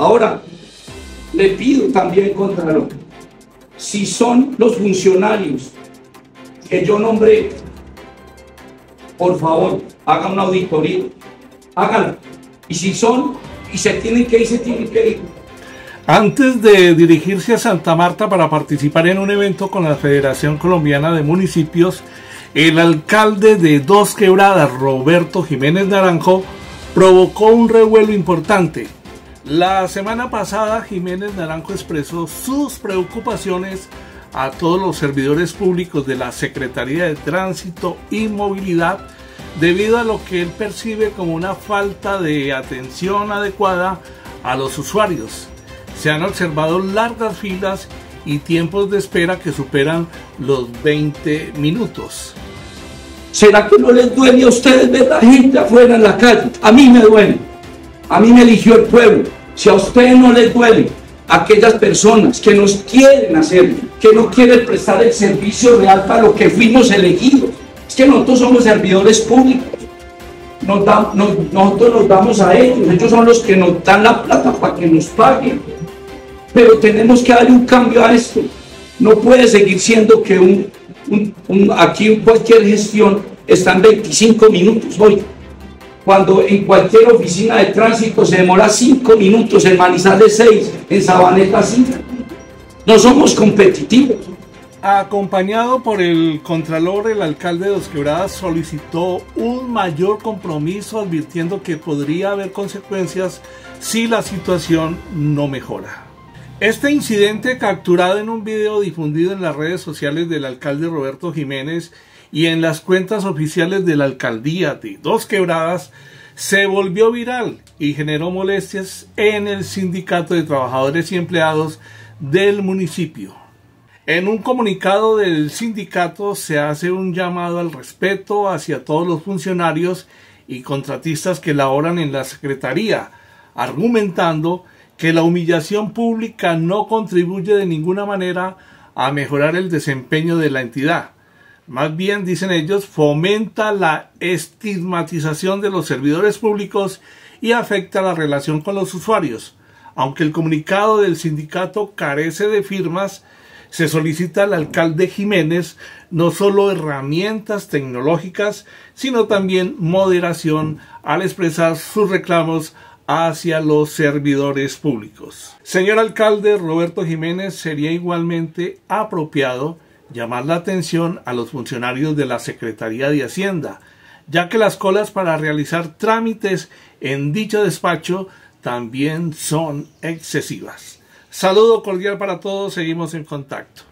Ahora, le pido también, Contralor, si son los funcionarios que yo nombré, por favor, hagan una auditoría, háganlo. Y si son, y se tienen que ir, se tienen que ir. Antes de dirigirse a Santa Marta para participar en un evento con la Federación Colombiana de Municipios, el alcalde de Dos Quebradas, Roberto Jiménez Naranjo, provocó un revuelo importante. La semana pasada Jiménez Naranjo expresó sus preocupaciones a todos los servidores públicos de la Secretaría de Tránsito y Movilidad debido a lo que él percibe como una falta de atención adecuada a los usuarios. Se han observado largas filas y tiempos de espera que superan los 20 minutos. ¿Será que no les duele a ustedes ver la gente afuera en la calle? A mí me duele. A mí me eligió el pueblo. Si a ustedes no les duele, aquellas personas que nos quieren hacer, que no quieren prestar el servicio real para lo que fuimos elegidos. Es que nosotros somos servidores públicos. nosotros nos damos a ellos. Ellos son los que nos dan la plata para que nos paguen. Pero tenemos que darle un cambio a esto. No puede seguir siendo que un aquí cualquier gestión está en 25 minutos hoy. Cuando en cualquier oficina de tránsito se demora 5 minutos, en Manizales 6, en Sabaneta 5. No somos competitivos. Acompañado por el Contralor, el alcalde de Dos Quebradas solicitó un mayor compromiso advirtiendo que podría haber consecuencias si la situación no mejora. Este incidente capturado en un video difundido en las redes sociales del alcalde Roberto Jiménez y en las cuentas oficiales de la alcaldía de Dos Quebradas se volvió viral y generó molestias en el sindicato de trabajadores y empleados del municipio. En un comunicado del sindicato se hace un llamado al respeto hacia todos los funcionarios y contratistas que laboran en la Secretaría, argumentando que la humillación pública no contribuye de ninguna manera a mejorar el desempeño de la entidad. Más bien, dicen ellos, fomenta la estigmatización de los servidores públicos y afecta la relación con los usuarios. Aunque el comunicado del sindicato carece de firmas, se solicita al alcalde Jiménez no solo herramientas tecnológicas, sino también moderación al expresar sus reclamos hacia los servidores públicos. Señor alcalde Roberto Jiménez, sería igualmente apropiado llamar la atención a los funcionarios de la Secretaría de Hacienda, ya que las colas para realizar trámites en dicho despacho también son excesivas. Saludo cordial para todos, seguimos en contacto.